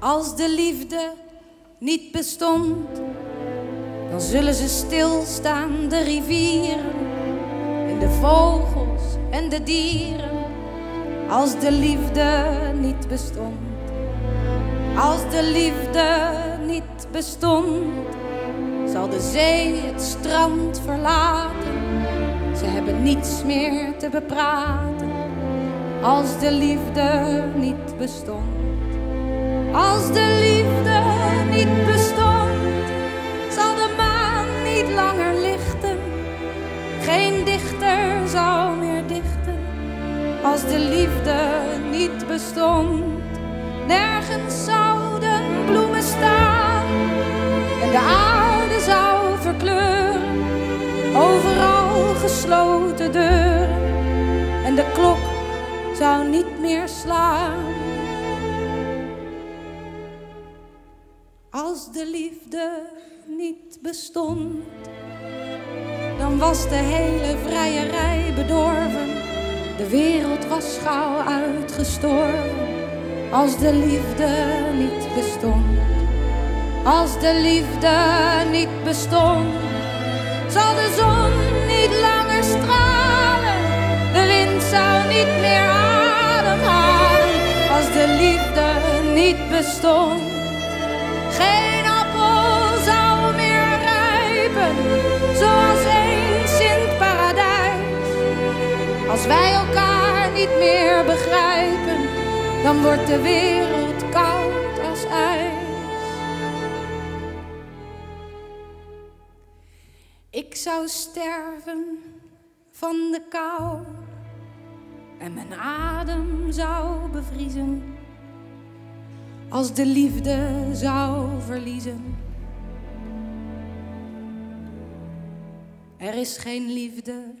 Als de liefde niet bestond, dan zullen ze stilstaan, de rivieren en de vogels en de dieren. Als de liefde niet bestond, als de liefde niet bestond, zal de zee het strand verlaten. Ze hebben niets meer te bepraten, als de liefde niet bestond. Als de liefde niet bestond, zal de maan niet langer lichten. Geen dichter zou meer dichten, als de liefde niet bestond. Nergens zouden bloemen staan en de aarde zou verkleuren. Overal gesloten deuren en de klok zou niet meer slaan. Als de liefde niet bestond, dan was de hele vrijerij bedorven. De wereld was gauw uitgestorven. Als de liefde niet bestond, als de liefde niet bestond, zal de zon niet langer stralen. De wind zou niet meer ademhalen. Als de liefde niet bestond. Begrijpen, dan wordt de wereld koud als ijs. Ik zou sterven van de kou en mijn adem zou bevriezen als de liefde zou verliezen. Er is geen liefde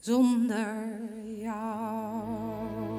zonder jou.